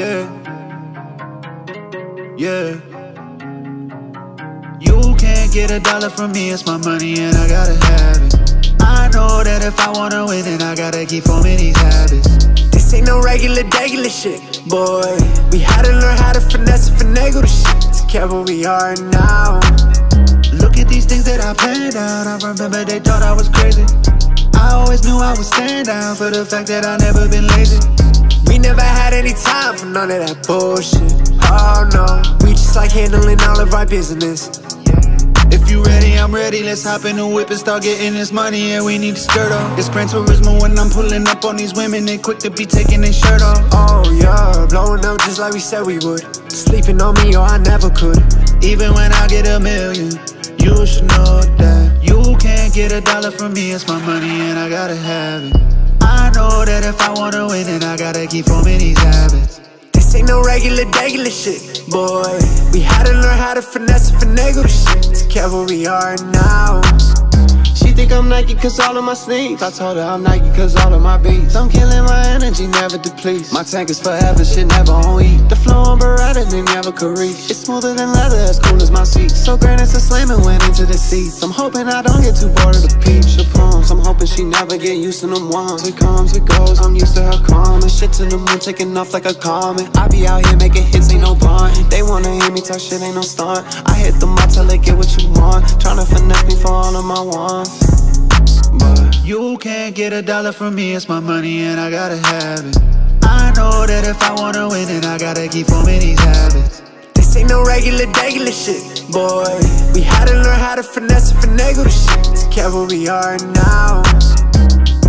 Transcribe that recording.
yeah. Yeah. You can't get a dollar from me, it's my money and I gotta have it. I know that if I wanna win, then I gotta keep forming these habits. This ain't no regular, regular shit, boy. We had to learn how to finesse and finagle the shit to get where we are now. Look at these things that I planned out. I remember they thought I was crazy. I always knew I would stand out for the fact that I never been lazy. We never had any time none of that bullshit. Oh no, we just like handling all of our business. If you ready, I'm ready. Let's hop in the whip and start getting this money. Yeah, we need to skirt off. It's Gran Turismo when I'm pulling up on these women. They quick to be taking their shirt off. Oh yeah, blowing up just like we said we would. Sleeping on me, or I never could. Even when I get a million, you should know that you can't get a dollar from me. It's my money and I gotta have it. I know that if I wanna win, then I gotta keep forming these habits. This ain't no regular, regular shit, boy. We had to learn how to finesse and finagle the shit. To get where we are now. She think I'm Nike cause all of my sneaks I told her I'm Nike cause all of my beats. I'm killing my energy, never deplete. My tank is forever, shit never on E The flow on Beretta, they never could reach It's smoother than leather, as cool as my seat. So grand it's a slamming went into the seats. I'm hoping I don't get too bored of the peach never get used to them ones. It comes, it goes, I'm used to her And shit to the moon, taking off like a comet. I be out here making hits, ain't no bond They wanna hear me talk shit, ain't no stunt. I hit them, I tell they get what you want. Tryna finesse me for all of my wants. But you can't get a dollar from me, it's my money and I gotta have it. I know that if I wanna win, then I gotta keep forming these habits. This ain't no regular, regular shit, boy. We had to learn how to finesse and finagle the shit. To get where we are now. Thank